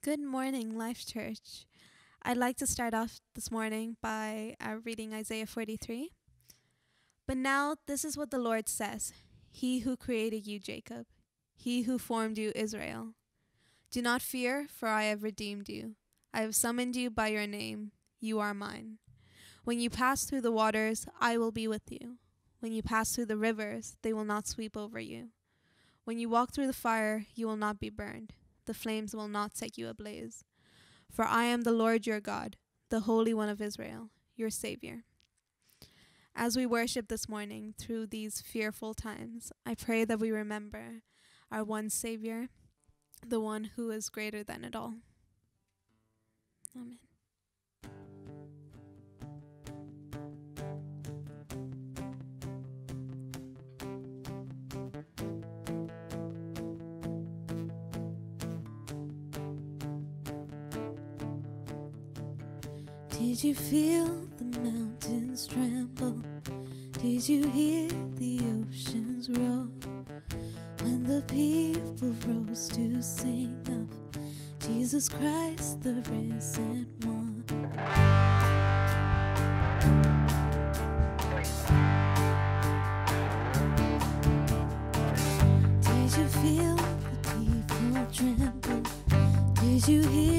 Good morning, Life Church. I'd like to start off this morning by uh, reading Isaiah 43. But now, this is what the Lord says He who created you, Jacob, He who formed you, Israel. Do not fear, for I have redeemed you. I have summoned you by your name. You are mine. When you pass through the waters, I will be with you. When you pass through the rivers, they will not sweep over you. When you walk through the fire, you will not be burned. The flames will not set you ablaze. For I am the Lord your God, the Holy One of Israel, your Savior. As we worship this morning through these fearful times, I pray that we remember our one Savior, the one who is greater than it all. Amen. Did you feel the mountains tremble? Did you hear the oceans roar? When the people rose to sing of Jesus Christ, the risen one. Did you feel the people tremble? Did you hear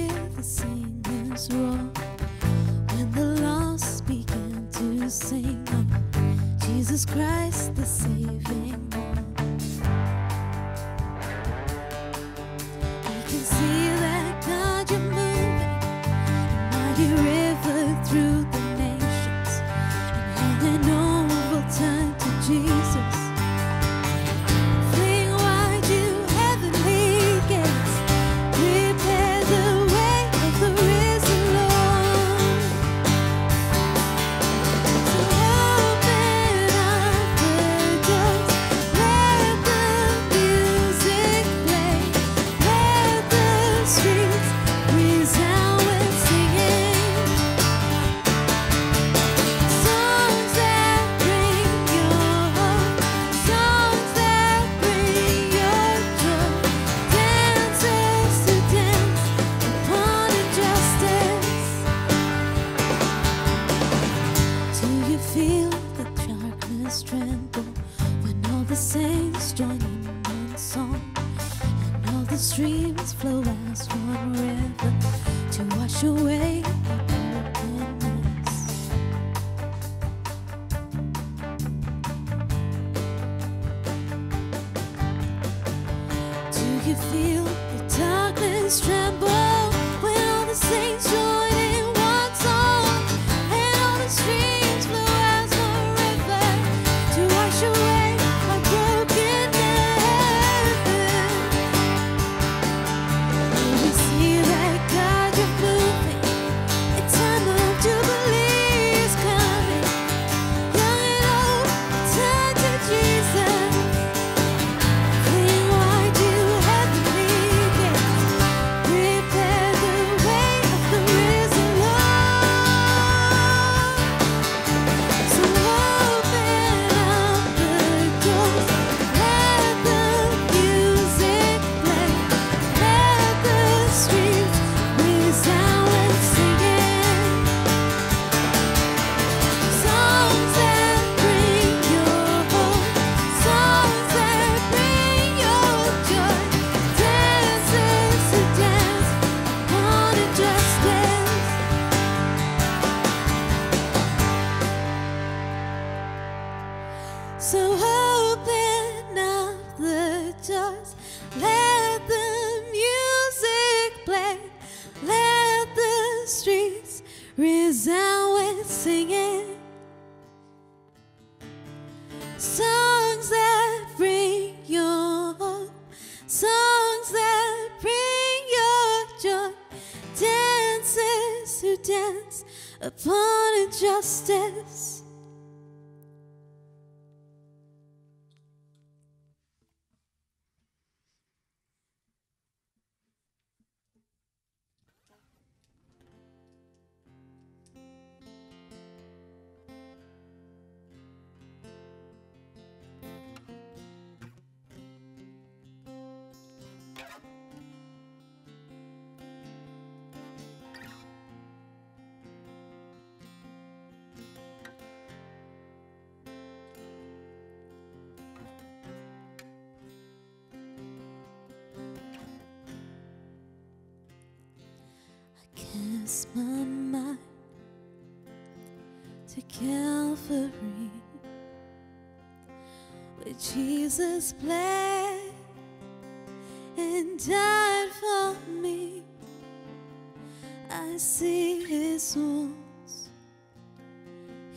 to wash lost my mind to Calvary, where Jesus bled and died for me. I see his wounds,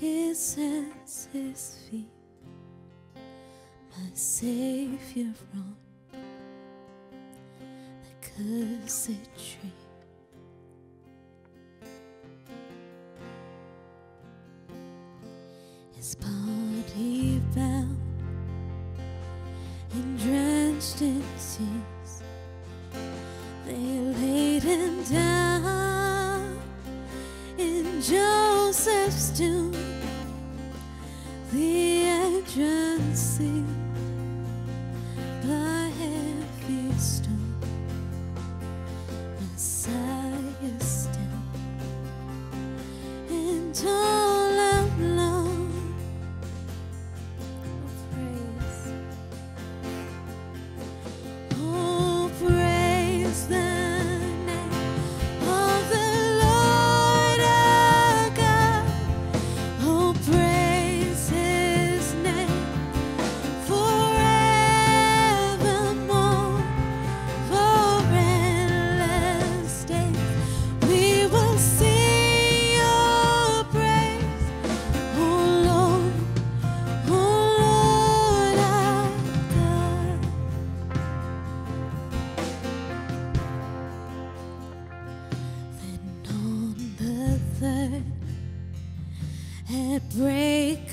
his hands, his feet, my Savior from the cursed tree. So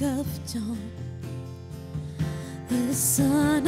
of dawn. The sun.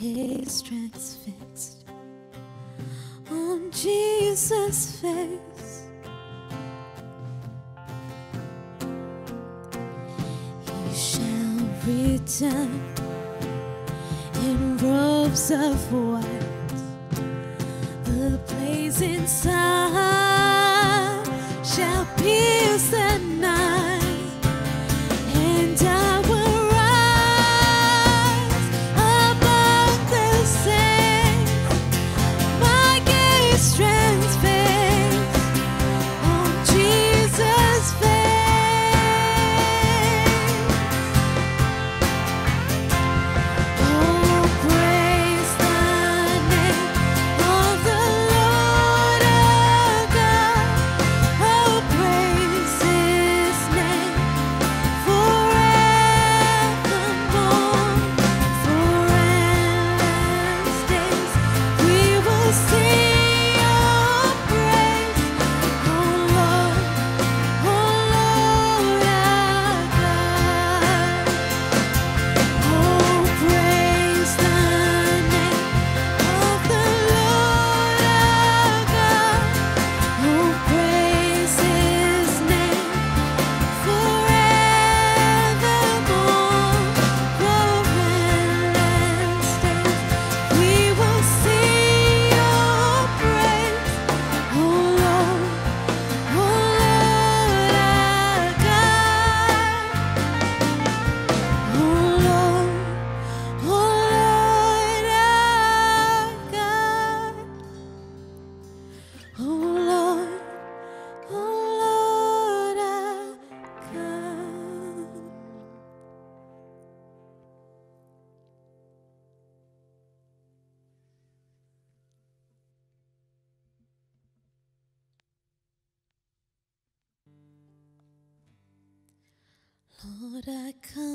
gaze transfixed on Jesus' face. He shall return in robes of white, the blazing inside. Lord, I come.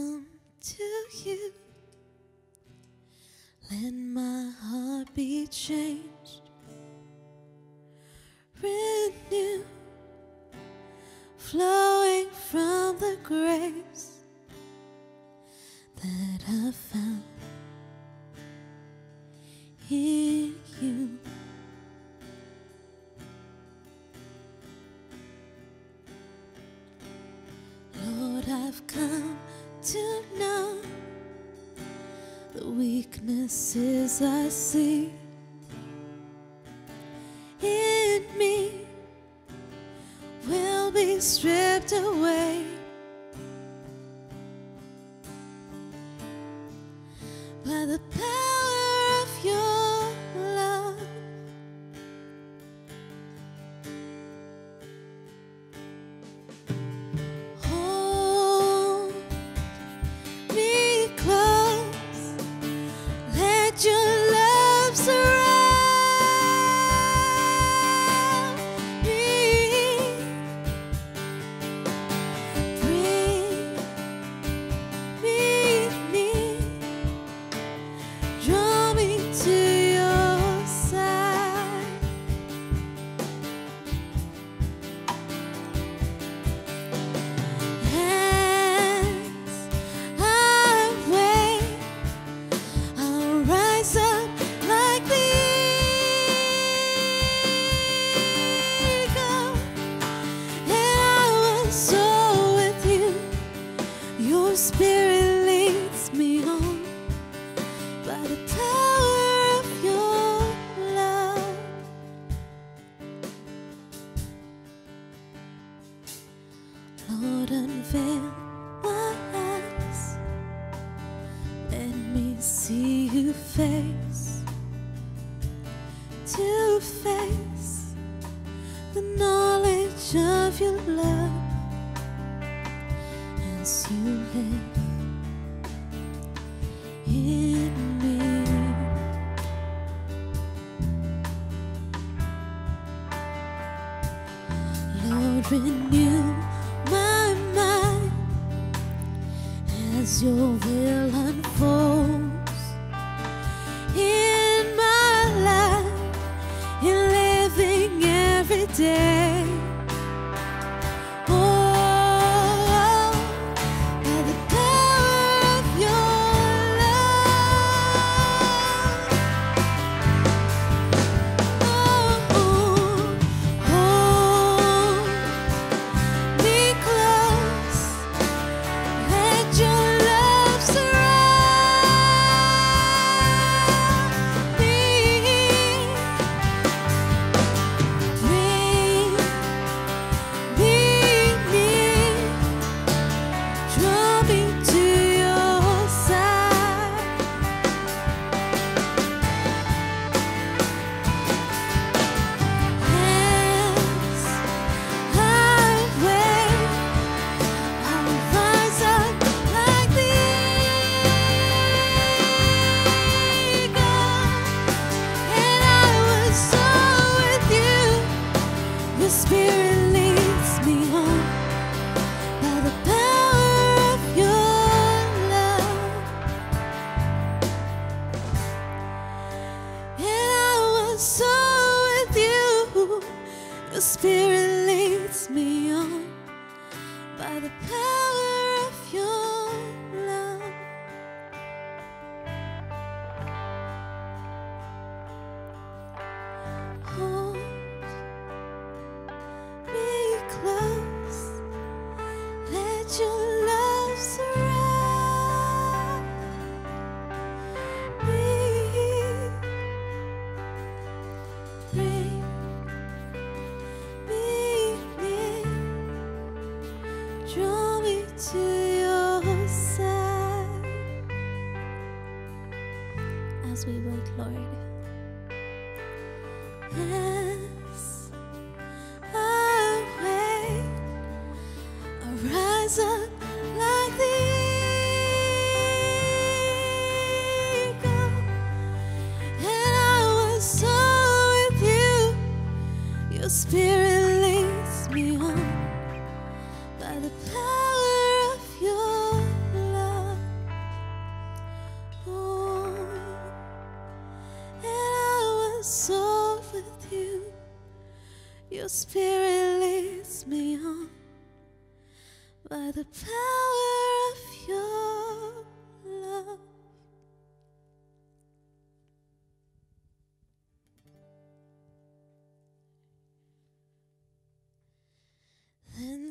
see in me will be stripped away. By the power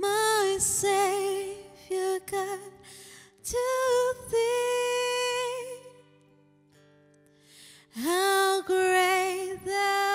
my Savior God, to thee. How great thou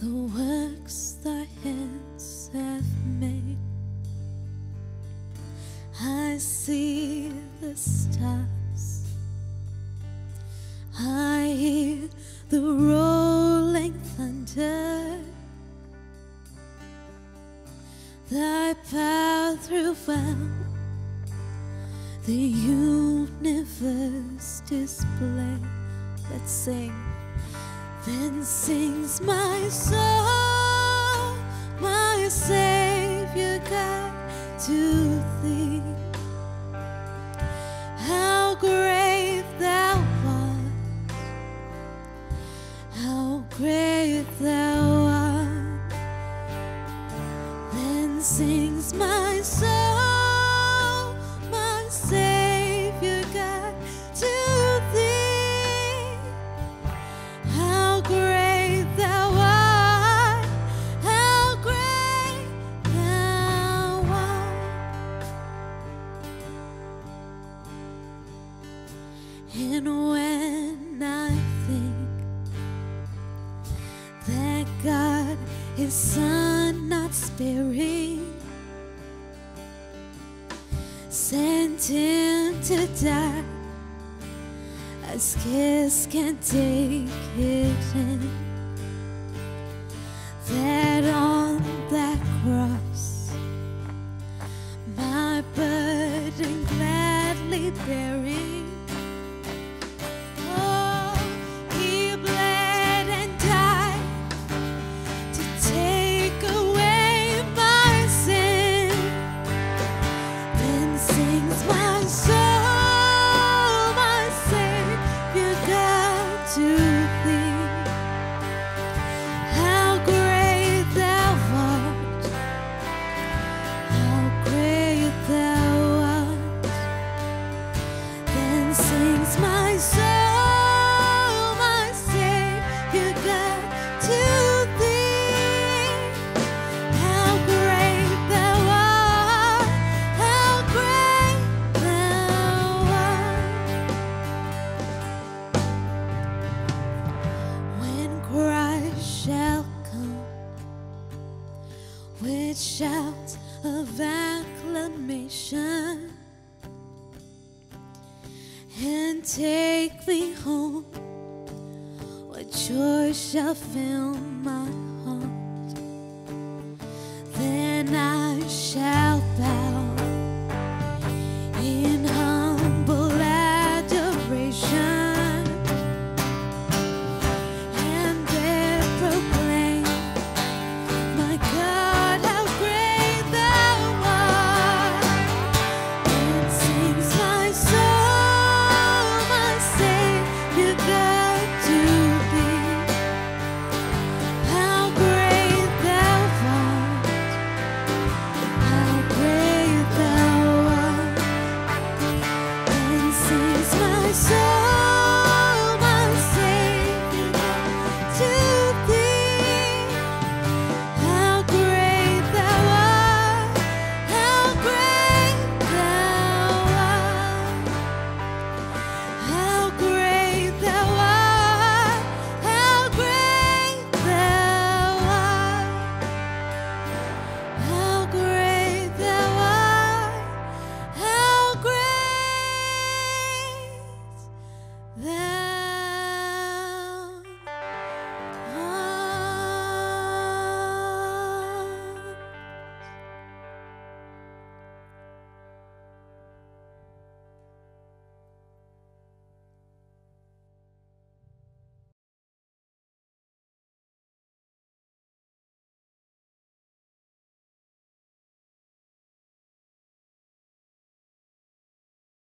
the works thy hands have made. I see the stars, I hear the rolling thunder. Thy power throughout the universe display. Let's sing. Then sings my soul, my Savior God, to